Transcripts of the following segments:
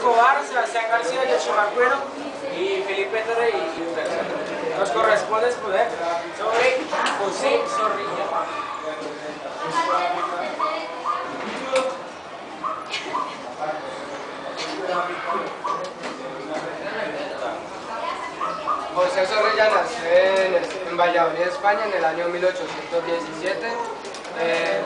Escobar, Sebastián García, Yoshua y Felipe Torre y Nos corresponde exponer sobre José Zorrilla. José Zorrilla nació en, Valladolid, España, en el año 1817. Eh,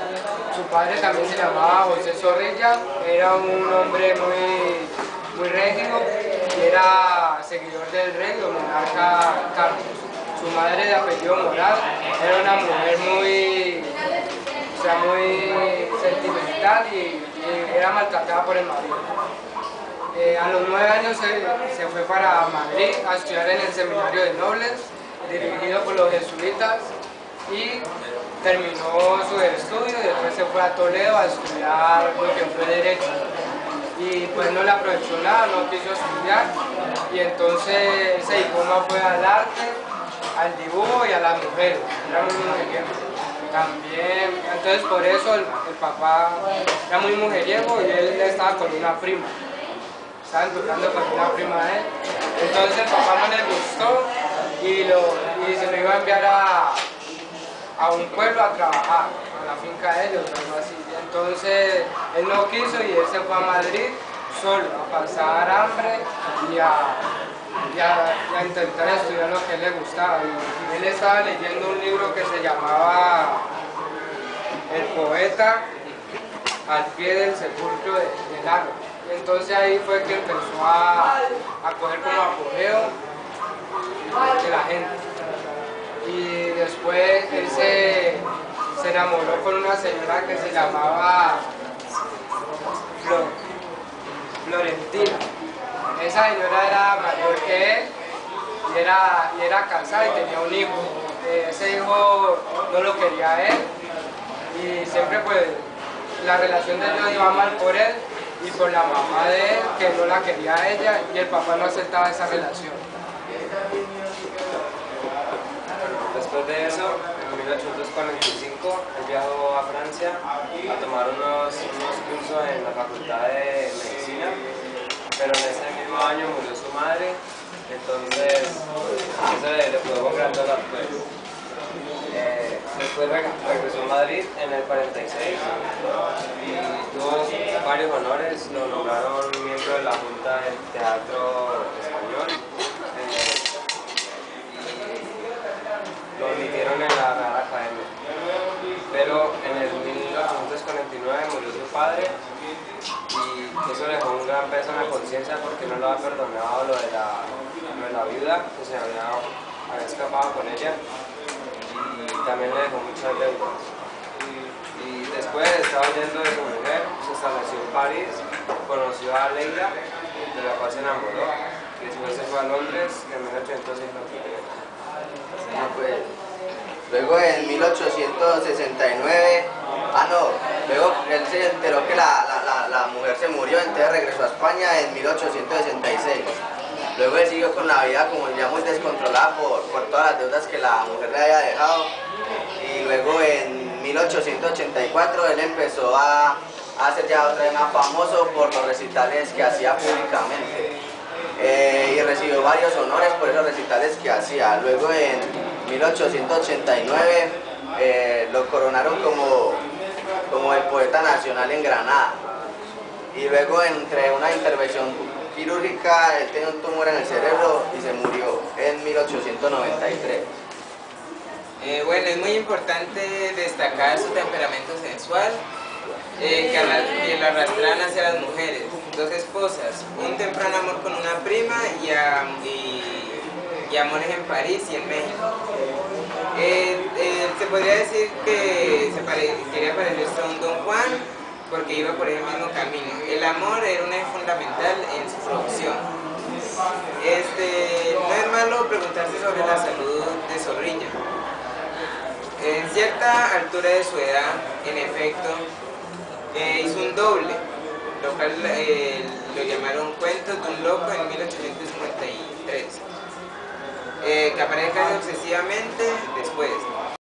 su padre también se llamaba José Zorrilla, era un hombre muy, muy rígido y era seguidor del rey, el monarca Carlos. Su madre de apellido Moral era una mujer muy, o sea, muy sentimental y, era maltratada por el marido. Eh, a los nueve años se, se, fue para Madrid a estudiar en el Seminario de Nobles, dirigido por los jesuitas, y terminó su estudio y después se fue a Toledo a estudiar lo que fue Derecho. Y pues no le aprovechó nada, no quiso estudiar, y entonces ese diploma fue al arte, al dibujo y a las mujeres. Era muy mujeriego. También, entonces por eso el, papá era muy mujeriego y él estaba con una prima. Estaban tocando con una prima de él. Entonces el papá no le gustó y, lo, y se lo iba a enviar a, a un pueblo a trabajar, a la finca de ellos, algo así. Entonces él no quiso y él se fue a Madrid solo, a pasar hambre y a, intentar estudiar lo que le gustaba. Y él estaba leyendo un libro que se llamaba El poeta al pie del sepulcro de, del. Y entonces ahí fue que empezó a, a coger como apogeo de la gente y después él se, enamoró con una señora que se llamaba Florentina. Esa señora era mayor que él y era, y era casada y tenía un hijo. Ese hijo no lo quería él y siempre pues la relación de ellos iba mal por él y por la mamá de él que no la quería ella y el papá no aceptaba esa relación. Después de eso, en 1845, él viajó a Francia a tomar unos, unos cursos en la Facultad de Medicina, pero en ese mismo año murió su madre, entonces eso le, le pudo comprar todas las eh, después regresó a Madrid en el 46 y tuvo varios honores, lo nombraron miembro de la Junta del Teatro Español. Eh, en la Real Academia. Pero en el 1849 murió su padre y eso le dejó un gran peso en la conciencia porque no lo había perdonado lo de la, lo de la viuda que se había, había escapado con ella y también le dejó muchas deudas. Y después estaba huyendo de su mujer, se estableció en París, conoció a Leila, de la cual se enamoró, y después se fue a Londres en 1853. Luego en 1869, ah no, luego él se enteró que la, mujer se murió, entonces regresó a España en 1866. Luego él siguió con la vida como ya muy descontrolada por, todas las deudas que la mujer le había dejado. Y luego en 1884 él empezó a, a ser ya otra vez más famoso por los recitales que hacía públicamente. Eh, y recibió varios honores por esos recitales que hacía. Luego en 1889 eh, lo coronaron como, como el poeta nacional en Granada. Y luego entre una intervención quirúrgica, él tenía un tumor en el cerebro y se murió en 1893. Eh, bueno, es muy importante destacar su temperamento sensual, eh, que, lo arrastran hacia las mujeres. Dos esposas, un temprano amor con una prima y, y, amores en París y en México. Eh, eh, se podría decir que se quería parecerse a un Don Juan porque iba por el mismo camino. El amor era un eje fundamental en su producción. Este, no es malo preguntarse sobre la salud de Zorrilla. En cierta altura de su edad, en efecto, hizo un doble, lo cual eh, lo llamaron Cuentos de un Loco en 1853, eh, que aparece casi obsesivamente después.